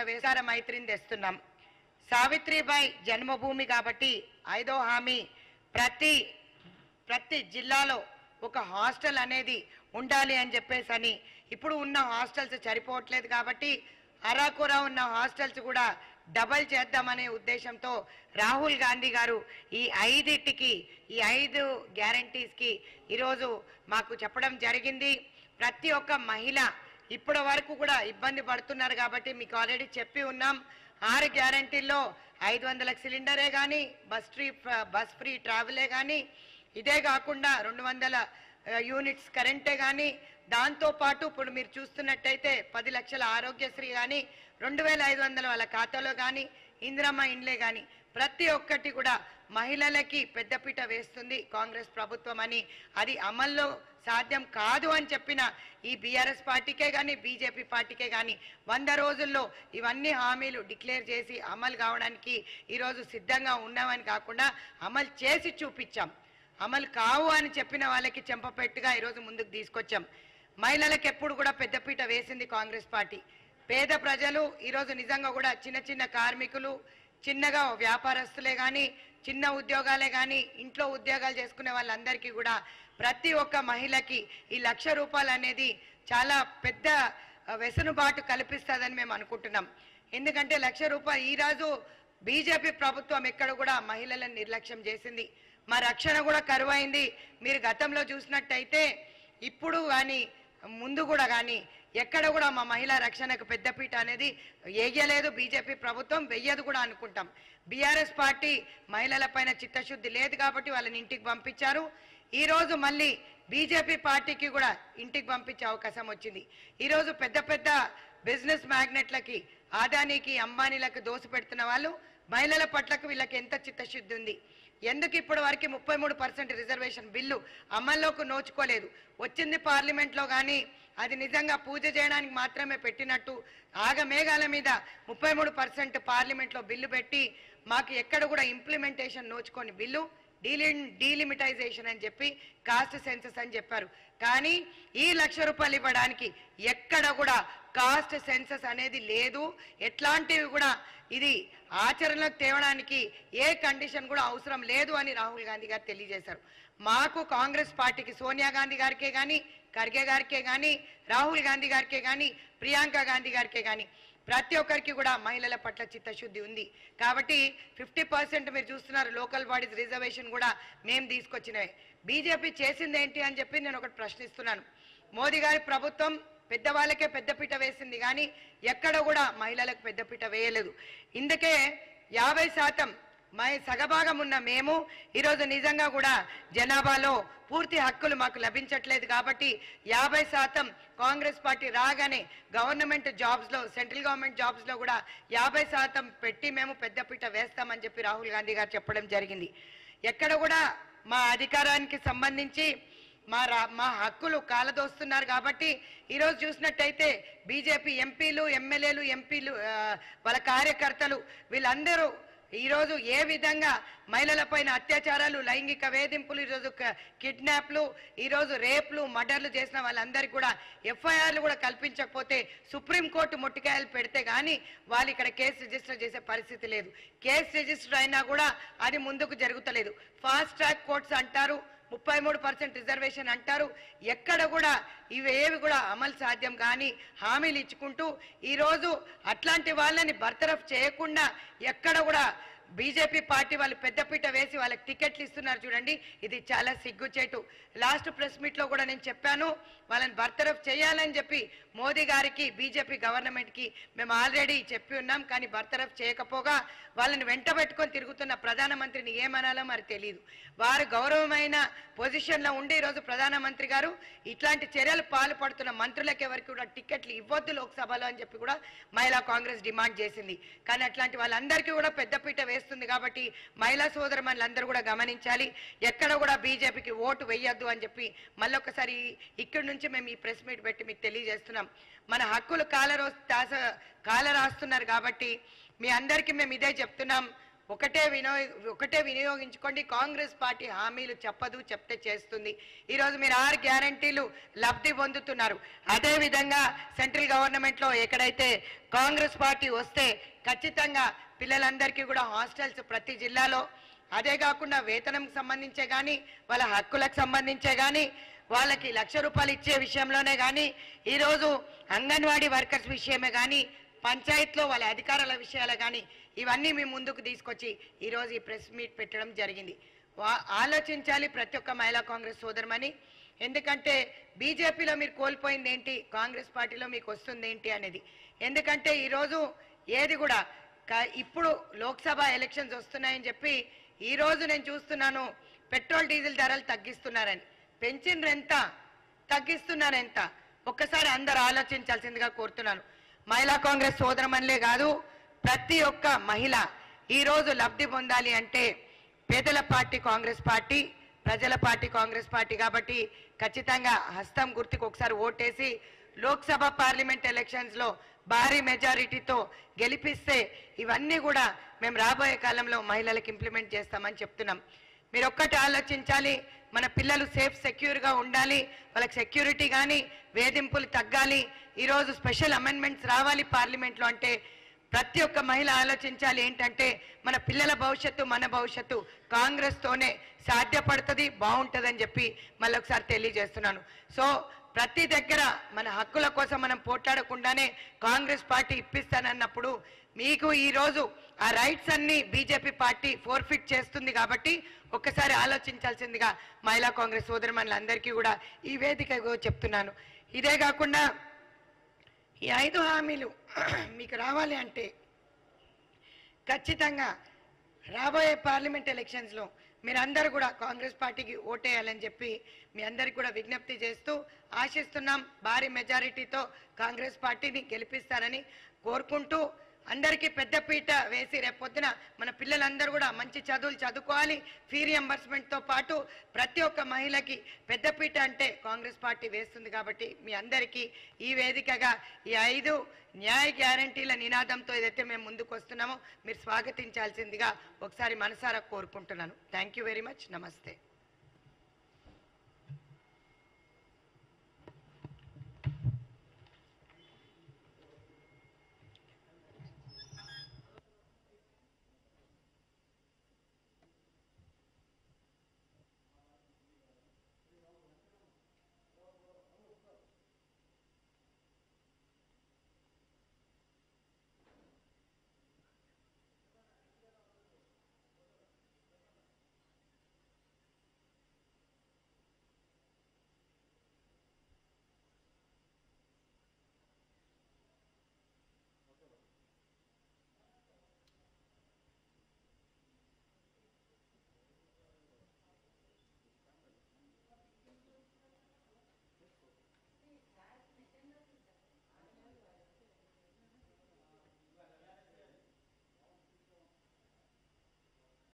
వేసార మైత్రిని తెస్తున్నాం. సావిత్రిబాయి జన్మభూమి కాబట్టి ఐదో హామీ ప్రతి ప్రతి జిల్లాలో ఒక హాస్టల్ అనేది ఉండాలి అని చెప్పేసి అని ఇప్పుడు ఉన్న హాస్టల్స్ సరిపోవట్లేదు కాబట్టి అరాకురా ఉన్న హాస్టల్స్ కూడా డబల్ చేద్దామనే ఉద్దేశంతో రాహుల్ గాంధీ గారు ఈ ఐదింటికి ఈ ఐదు గ్యారంటీస్కి ఈరోజు మాకు చెప్పడం జరిగింది. ప్రతి ఒక్క మహిళ ఇప్పటి వరకు కూడా ఇబ్బంది పడుతున్నారు కాబట్టి మీకు ఆల్రెడీ చెప్పి ఉన్నాం. ఆరు గ్యారంటీల్లో ఐదు వందల సిలిండరే కానీ బస్ ఫ్రీ బస్ ఫ్రీ ట్రావెలే కానీ ఇదే కాకుండా రెండు వందల యూనిట్స్ కరెంటే కానీ దాంతోపాటు ఇప్పుడు మీరు చూస్తున్నట్టయితే పది లక్షల ఆరోగ్యశ్రీ కానీ రెండు వేల ఐదు వందల వాళ్ళ ఖాతాలో కానీ ఇందిరమ్మ ఇండ్లే కానీ ప్రతి ఒక్కటి కూడా మహిళలకి పెద్దపీట వేస్తుంది కాంగ్రెస్ ప్రభుత్వం అని. అది అమల్లో సాధ్యం కాదు అని చెప్పిన ఈ బీఆర్ఎస్ పార్టీకే కానీ బీజేపీ పార్టీకే కానీ వంద రోజుల్లో ఇవన్నీ హామీలు డిక్లేర్ చేసి అమలు కావడానికి ఈరోజు సిద్ధంగా ఉన్నామని కాకుండా అమలు చేసి చూపించాం. అమలు కావు అని చెప్పిన వాళ్ళకి చెంపపెట్టుగా ఈరోజు ముందుకు తీసుకొచ్చాం. మహిళలకు ఎప్పుడు కూడా పెద్దపీట వేసింది కాంగ్రెస్ పార్టీ. పేద ప్రజలు ఈరోజు నిజంగా కూడా చిన్న చిన్న కార్మికులు చిన్నగా వ్యాపారస్తులే కానీ చిన్న ఉద్యోగాలే కానీ ఇంట్లో ఉద్యోగాలు చేసుకునే వాళ్ళందరికీ కూడా ప్రతి ఒక్క మహిళకి ఈ లక్ష రూపాయలు అనేది చాలా పెద్ద ఆ, వెసులుబాటు కల్పిస్తుందని మేము అనుకుంటున్నాం. ఎందుకంటే లక్ష రూపాయలు ఈరోజు బీజేపీ ప్రభుత్వం ఎక్కడ కూడా మహిళలను నిర్లక్ష్యం చేసింది. మా రక్షణ కూడా కరువైంది. మీరు గతంలో చూసినట్టయితే ఇప్పుడు కానీ ముందు కూడా కానీ ఎక్కడ కూడా మా మహిళా రక్షణకు పెద్దపీట అనేది వేయలేదు. బీజేపీ ప్రభుత్వం వెయ్యదు కూడా అనుకుంటాం. బీఆర్ఎస్ పార్టీ మహిళల పైన చిత్తశుద్ధి లేదు కాబట్టి వాళ్ళని ఇంటికి పంపించారు. ఈరోజు మళ్ళీ బీజేపీ పార్టీకి కూడా ఇంటికి పంపించే అవకాశం వచ్చింది. ఈరోజు పెద్ద పెద్ద బిజినెస్ మ్యాగ్నెట్లకి ఆదానీకి అంబానీలకు దోసి పెడుతున్న వాళ్ళు మహిళల పట్లకు వీళ్ళకి ఎంత చిత్తశుద్ధి ఉంది? ఎందుకు ఇప్పటి వరకు ముప్పై మూడు పర్సెంట్ రిజర్వేషన్ బిల్లు అమల్లోకి నోచుకోలేదు? వచ్చింది పార్లమెంట్లో కానీ అది నిజంగా పూజ చేయడానికి మాత్రమే పెట్టినట్టు ఆగమేఘాల మీద ముప్పై మూడు పర్సెంట్ పార్లమెంట్లో బిల్లు పెట్టి మాకు ఎక్కడ కూడా ఇంప్లిమెంటేషన్ నోచుకొని బిల్లు డీలి డీలిమిటైజేషన్ అని చెప్పి కాస్ట్ సెన్సస్ అని చెప్పారు. కానీ ఈ లక్ష రూపాయలు ఇవ్వడానికి ఎక్కడ కూడా కాస్ట్ సెన్సస్ అనేది లేదు. ఎట్లాంటివి కూడా ఇది ఆచరణలోకి తేవడానికి ఏ కండిషన్ కూడా అవసరం లేదు అని రాహుల్ గాంధీ గారు తెలియజేశారు. మాకు కాంగ్రెస్ పార్టీకి సోనియా గాంధీ గారికే కానీ ఖర్గే గారికే కానీ రాహుల్ గాంధీ గారికే కానీ ప్రియాంక గాంధీ గారికే కానీ ప్రతి ఒక్కరికి కూడా మహిళల పట్ల చిత్తశుద్ధి ఉంది. కాబట్టి ఫిఫ్టీ పర్సెంట్ మీరు చూస్తున్నారు లోకల్ బాడీస్ రిజర్వేషన్ కూడా మేము తీసుకొచ్చినవి. బీజేపీ చేసింది ఏంటి అని చెప్పి నేను ఒకటి ప్రశ్నిస్తున్నాను. మోదీ గారి ప్రభుత్వం పెద్దవాళ్ళకే పెద్దపీట వేసింది కానీ ఎక్కడ కూడా మహిళలకు పెద్దపీట వేయలేదు. ఇందుకే యాభై శాతం మై సగభాగం ఉన్న మేము ఈరోజు నిజంగా కూడా జనాభాలో పూర్తి హక్కులు మాకు లభించట్లేదు కాబట్టి యాభై శాతం కాంగ్రెస్ పార్టీ రాగానే గవర్నమెంట్ జాబ్స్లో సెంట్రల్ గవర్నమెంట్ జాబ్స్లో కూడా యాభై శాతం పెట్టి మేము పెద్దపీట వేస్తామని చెప్పి రాహుల్ గాంధీ గారు చెప్పడం జరిగింది. ఎక్కడ కూడా మా అధికారానికి సంబంధించి మా రా మా హక్కులు కాలదోస్తున్నారు కాబట్టి ఈరోజు చూసినట్టయితే బీజేపీ ఎంపీలు ఎమ్మెల్యేలు ఎంపీలు వాళ్ళ కార్యకర్తలు వీళ్ళందరూ ఈరోజు ఏ విధంగా మహిళలపైన అత్యాచారాలు లైంగిక వేధింపులు ఈరోజు కిడ్నాప్లు ఈరోజు రేప్లు మర్డర్లు చేసిన వాళ్ళందరికీ కూడా ఎఫ్ఐఆర్లు కూడా కల్పించకపోతే సుప్రీంకోర్టు ముట్టికాయలు పెడితే కానీ వాళ్ళు ఇక్కడ కేసు రిజిస్టర్ చేసే పరిస్థితి లేదు. కేసు రిజిస్టర్ అయినా కూడా అది ముందుకు జరుగుతలేదు. ఫాస్ట్ ట్రాక్ కోర్ట్స్ అంటారు. ముప్పై మూడు పర్సెంట్ రిజర్వేషన్ అంటారు. ఎక్కడ కూడా ఇవేవి కూడా అమలు సాధ్యం కానీ హామీలు ఇచ్చుకుంటూ ఈరోజు అట్లాంటి వాళ్ళని బర్తరఫ్ చేయకుండా ఎక్కడ కూడా బీజేపీ పార్టీ వాళ్ళు పెద్దపీట వేసి వాళ్ళకి టికెట్లు ఇస్తున్నారు చూడండి. ఇది చాలా సిగ్గుచేటు. లాస్ట్ ప్రెస్ మీట్లో కూడా నేను చెప్పాను వాళ్ళని బర్తరఫ్ చేయాలని చెప్పి మోదీ గారికి బీజేపీ గవర్నమెంట్కి మేము ఆల్రెడీ చెప్పి ఉన్నాం కానీ బర్తరఫ్ చేయకపోగా వాళ్ళని వెంట పెట్టుకొని తిరుగుతున్న ప్రధానమంత్రిని ఏమనాలో మరి తెలియదు వారు గౌరవమైన పొజిషన్లో ఉండి ఈరోజు ప్రధానమంత్రి గారు ఇట్లాంటి చర్యలు పాల్పడుతున్న మంత్రులకు ఎవరికి కూడా టికెట్లు ఇవ్వద్దు లోక్సభలో అని చెప్పి కూడా మహిళా కాంగ్రెస్ డిమాండ్ చేసింది. కానీ అట్లాంటి వాళ్ళందరికీ కూడా పెద్దపీట చేస్తుంది కాబట్టి మహిళా సోదరమణులందరూ కూడా గమనించాలి. ఎక్కడ కూడా బీజేపీకి ఓటు వేయొద్దు అని చెప్పి మళ్ళొకసారి ఇక్కడి నుంచి మేము ఈ ప్రెస్ మీట్ పెట్టి మీకు తెలియజేస్తున్నాం. మన హక్కులు కాలరో దాస కాల రాస్తున్నారు కాబట్టి మీ అందరికీ మేము ఇదే చెప్తున్నాం. ఒకటే వినో ఒకటే వినియోగించుకోండి. కాంగ్రెస్ పార్టీ హామీలు చెప్పదు చెప్తే చేస్తుంది. ఈరోజు మీరు ఆరు గ్యారంటీలు లబ్ధి పొందుతున్నారు. అదేవిధంగా సెంట్రల్ గవర్నమెంట్లో ఎక్కడైతే కాంగ్రెస్ పార్టీ వస్తే ఖచ్చితంగా పిల్లలందరికీ కూడా హాస్టల్స్ ప్రతి జిల్లాలో. అదే కాకుండా వేతనం సంబంధించే కానీ వాళ్ళ హక్కులకు సంబంధించే కానీ వాళ్ళకి లక్ష రూపాయలు ఇచ్చే విషయంలోనే కానీ ఈరోజు అంగన్వాడీ వర్కర్స్ విషయమే కానీ పంచాయత్లో వాళ్ళ అధికారాల విషయాలు కానీ ఇవన్నీ మేము ముందుకు తీసుకొచ్చి ఈరోజు ఈ ప్రెస్ మీట్ పెట్టడం జరిగింది. ఆలోచించాలి ప్రతి ఒక్క మహిళా కాంగ్రెస్ సోదరమని. ఎందుకంటే బీజేపీలో మీరు కోల్పోయింది ఏంటి కాంగ్రెస్ పార్టీలో మీకు వస్తుంది ఏంటి అనేది. ఎందుకంటే ఈరోజు ఏది కూడా ఇప్పుడు లోక్సభ ఎలక్షన్స్ వస్తున్నాయని చెప్పి ఈ రోజు నేను చూస్తున్నాను పెట్రోల్ డీజిల్ ధరలు తగ్గిస్తున్నారని. పెంచిన ఎంత తగ్గిస్తున్నారు ఎంత? ఒక్కసారి అందరు ఆలోచించాల్సిందిగా కోరుతున్నాను. మహిళా కాంగ్రెస్ సోదరమనిలే కాదు ప్రతి ఒక్క మహిళ ఈ రోజు లబ్ధి పొందాలి అంటే పేదల పార్టీ కాంగ్రెస్ పార్టీ ప్రజల పార్టీ కాంగ్రెస్ పార్టీ కాబట్టి ఖచ్చితంగా హస్తం గుర్తుకు ఒకసారి ఓటేసి లోక్సభ పార్లమెంట్ ఎలక్షన్స్లో భారీ మెజారిటీతో గెలిపిస్తే ఇవన్నీ కూడా మేము రాబోయే కాలంలో మహిళలకు ఇంప్లిమెంట్ చేస్తామని చెప్తున్నాం. మీరు ఒక్కటి ఆలోచించాలి మన పిల్లలు సేఫ్ సెక్యూర్గా ఉండాలి వాళ్ళకి సెక్యూరిటీ కానీ వేధింపులు తగ్గాలి. ఈరోజు స్పెషల్ అమెండ్మెంట్స్ రావాలి పార్లమెంట్లో అంటే ప్రతి ఒక్క మహిళ ఆలోచించాలి ఏంటంటే మన పిల్లల భవిష్యత్తు మన భవిష్యత్తు కాంగ్రెస్తోనే సాధ్యపడుతుంది బాగుంటుందని చెప్పి మళ్ళీ ఒకసారి తెలియజేస్తున్నాను. సో ప్రతి దగ్గర మన హక్కుల కోసం మనం పోట్లాడకుండానే కాంగ్రెస్ పార్టీ ఇప్పిస్తానన్నప్పుడు మీకు ఈరోజు ఆ రైట్స్ అన్ని బీజేపీ పార్టీ ఫోర్ఫిట్ చేస్తుంది కాబట్టి ఒక్కసారి ఆలోచించాల్సిందిగా మహిళా కాంగ్రెస్ సోదరుమణులందరికీ కూడా ఈ వేదికగా చెప్తున్నాను. ఇదే కాకుండా ఈ ఐదు హామీలు మీకు రావాలి అంటే ఖచ్చితంగా రాబోయే పార్లమెంట్ ఎలక్షన్స్లో మీరందరూ కూడా కాంగ్రెస్ పార్టీకి ఓటేయాలని చెప్పి మీ అందరికి కూడా విజ్ఞప్తి చేస్తూ ఆశిస్తున్నాం భారీ మెజారిటీతో కాంగ్రెస్ పార్టీని గెలిపిస్తారని కోరుకుంటూ అందరికీ పెద్దపీట వేసి రేపొద్దున మన పిల్లలందరూ కూడా మంచి చదువులు చదువుకోవాలి. ఫీ రియంబర్స్మెంట్తో పాటు ప్రతి ఒక్క మహిళకి పెద్దపీట అంటే కాంగ్రెస్ పార్టీ వేస్తుంది కాబట్టి మీ అందరికీ ఈ వేదికగా ఈ ఐదు న్యాయ గ్యారంటీల నినాదంతో ఏదైతే మేము ముందుకు వస్తున్నామో మీరు స్వాగతించాల్సిందిగా ఒకసారి మనసారా కోరుకుంటున్నాను. థ్యాంక్ యూ వెరీ మచ్ నమస్తే